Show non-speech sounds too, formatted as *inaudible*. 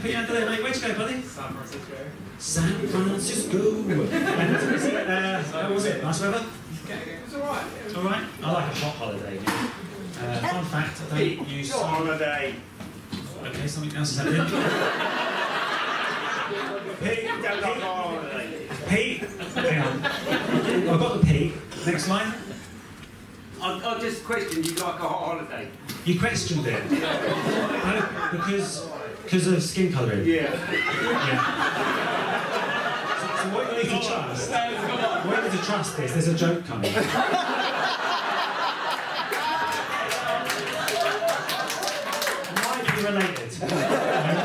put your hand there, mate. Where'd you go, buddy? San Francisco. San Francisco. and *laughs* uh, how was it? Nice weather? It was alright. All right. I like a hot holiday. Yeah. Uh, fun fact: I don't use. Not holiday. Okay, something else is happening. *laughs* Pete, don't like holiday. P. Hang on. I've got the P. Next line. I, I just questioned you like a hot holiday. You questioned it. No, because because of skin colouring. Yeah. Yeah. So, so what you need to trust, what you need to trust is there's a joke coming. Might be related.